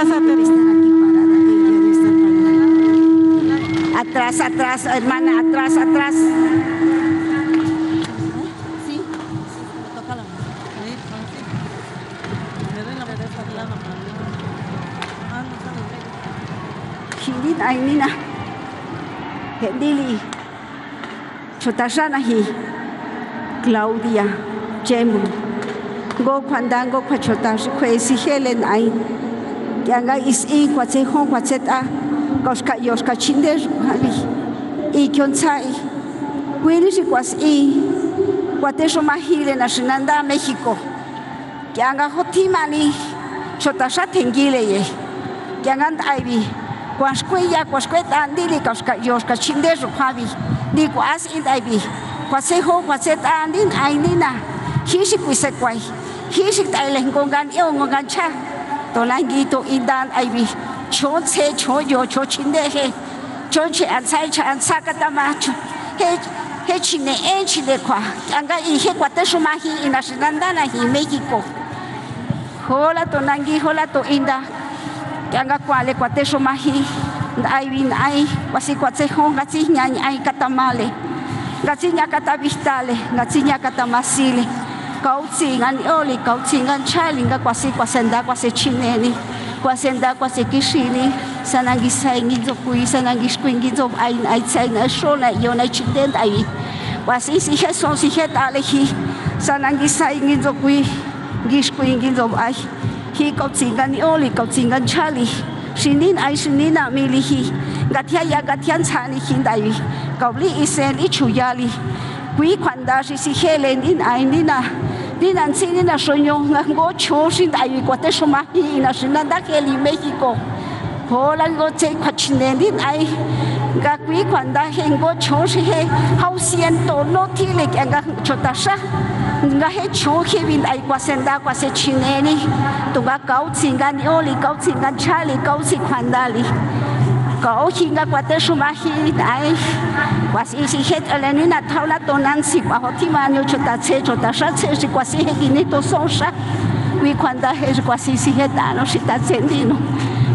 Pásate. Estar aquí parada. ella debe estar parada. Atrás, atrás, hermana, atrás, atrás. Hindi ay nina. Hendili. Chotashana hi. Claudia. Jemu. Go kwandango kwa chotash kwe si Helen ay. yanga is'in kuatzejon kuatzet'a koxka yoxkachinderu jalij ikiontzai kuili xikuas'in kuatexomajile naxinanda méxico kianga jotimani xotaxatjenguileye kianga nd'aivi kuaxkueya kuaxkuet'andili koxka yoxkachinderu javi ni kuas'in nd'aivi kuatzejon kuatzet'andi nd'ainnina jixi kuisekuai jixi t'ailejnkonkan io nkonkancha tolangi to indan ay bi chon se chon yo chon chinde he. Chon che ansai cha ansaka tamacho he he chine en chile kwa. Anga i he kwate shuma hi inashinandana hi nangi hola tolangi to inda. Anga kwale kwate shuma hi. Ay bin ay wasi kwate honga tsi nyani ay katamale ngatsinya katavistale ngatsinya katamasile kau cingan oli kau cingan challenge kau si kau senda kau si cine ni. Kau senda kau si senang kisah ini kui senang kisah ini tu ain ain saya nak show nak yo nak cinten tapi kau si si si he tak lehi senang kisah ini tu kui kisah ini hi kau cingan oli kau cingan challenge sinin ain sinin nak milih hi. Gatian ya gatian cani hindai kau li isen li cuyali quý khoản đa sĩ sĩ hệ lên in ai đi na đi nan xin đi na số nhung ngang ngô chú sinh đại ủy của tết số mà hi na xin nan lì hệ li Mexico hồ là ngô chế khoản chín lên đi ai ngà quý khoản đa hệ ngô chú sĩ hệ hậu xuyên tổ nô thi lịch ngà cho ta sa ngà hệ chú khi vin đại qua sen đa qua sen chín lên đi tụng ngà cáo chín ngà ô li cáo chín ngà cha li cáo chín khoản đa lì ginito sonsha. Wi kwanda he kwa si si het ano si ta tsendino.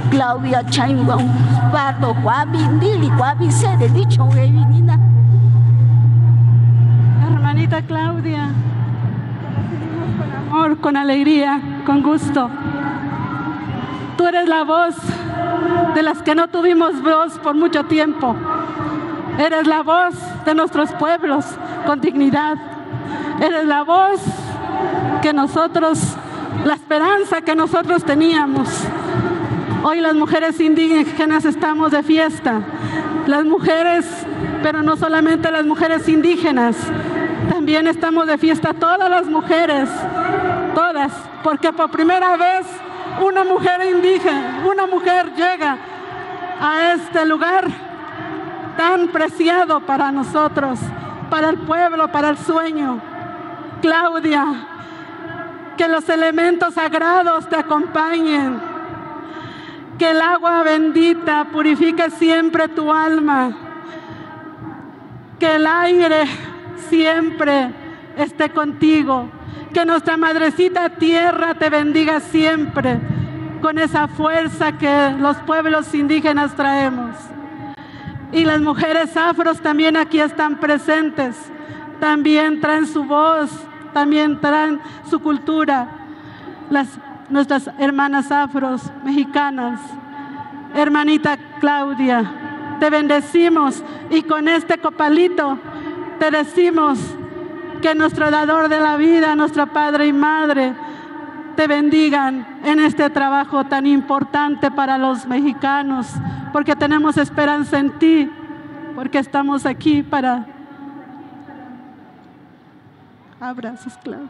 Claudia Chainbaum, Pardo Kwabi, Ndili Kwabi, Sede, dicho Evinina. Hermanita Claudia, con amor, con alegría, con gusto. Tú eres la voz de las que no tuvimos voz por mucho tiempo. Eres la voz de nuestros pueblos con dignidad. Eres la voz que nosotros, la esperanza que nosotros teníamos. Hoy las mujeres indígenas estamos de fiesta. Las mujeres, pero no solamente las mujeres indígenas, también estamos de fiesta todas las mujeres, todas, porque por primera vez una mujer indígena, una mujer llega a este lugar tan preciado para nosotros, para el pueblo, para el sueño. Claudia, que los elementos sagrados te acompañen, que el agua bendita purifique siempre tu alma, que el aire siempre esté contigo, que nuestra madrecita tierra te bendiga siempre con esa fuerza que los pueblos indígenas traemos. Y las mujeres afros también aquí están presentes, también traen su voz, también traen su cultura. Las, nuestras hermanas afros mexicanas, hermanita Claudia, te bendecimos y con este copalito te decimos que nuestro dador de la vida, nuestro padre y madre, te bendigan en este trabajo tan importante para los mexicanos, porque tenemos esperanza en ti, porque estamos aquí para... Abrazos, Claudia.